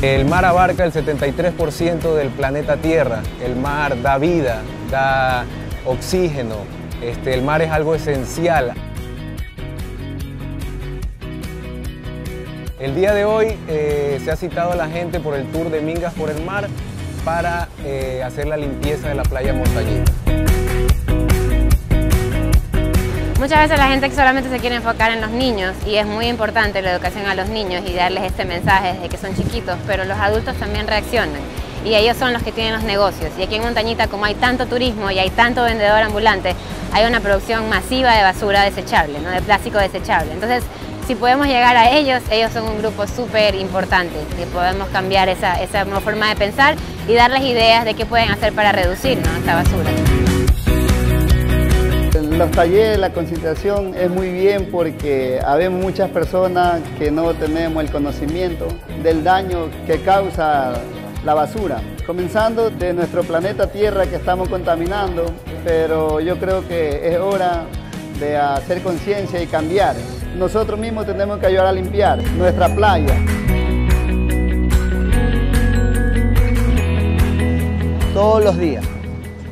El mar abarca el 73% del planeta Tierra. El mar da vida, da oxígeno. Este, el mar es algo esencial. El día de hoy eh, se ha citado a la gente por el tour de Mingas por el Mar para eh, hacer la limpieza de la playa Montañita. Muchas veces la gente solamente se quiere enfocar en los niños y es muy importante la educación a los niños y darles este mensaje desde que son chiquitos, pero los adultos también reaccionan y ellos son los que tienen los negocios. Y aquí en Montañita, como hay tanto turismo y hay tanto vendedor ambulante, hay una producción masiva de basura desechable, ¿no? de plástico desechable. Entonces, si podemos llegar a ellos, ellos son un grupo súper importante y podemos cambiar esa, esa forma de pensar y darles ideas de qué pueden hacer para reducir esta basura. Los talleres, la concientización es muy bien porque habemos muchas personas que no tenemos el conocimiento del daño que causa la basura. Comenzando de nuestro planeta Tierra que estamos contaminando, pero yo creo que es hora de hacer conciencia y cambiar. Nosotros mismos tenemos que ayudar a limpiar nuestra playa. Todos los días,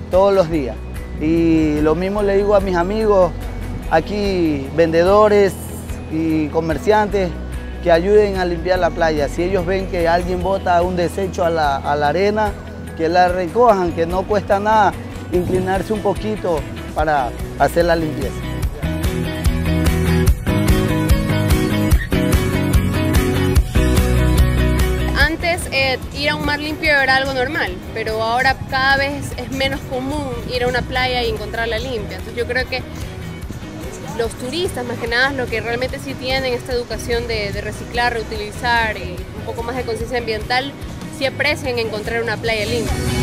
todos los días. Y lo mismo le digo a mis amigos aquí, vendedores y comerciantes, que ayuden a limpiar la playa. Si ellos ven que alguien bota un desecho a la, a la arena, que la recojan, que no cuesta nada inclinarse un poquito para hacer la limpieza. Eh, ir a un mar limpio era algo normal, pero ahora cada vez es menos común ir a una playa y encontrarla limpia. Entonces yo creo que los turistas, más que nada, lo que realmente sí tienen esta educación de, de reciclar, reutilizar y un poco más de conciencia ambiental, sí aprecian encontrar una playa limpia.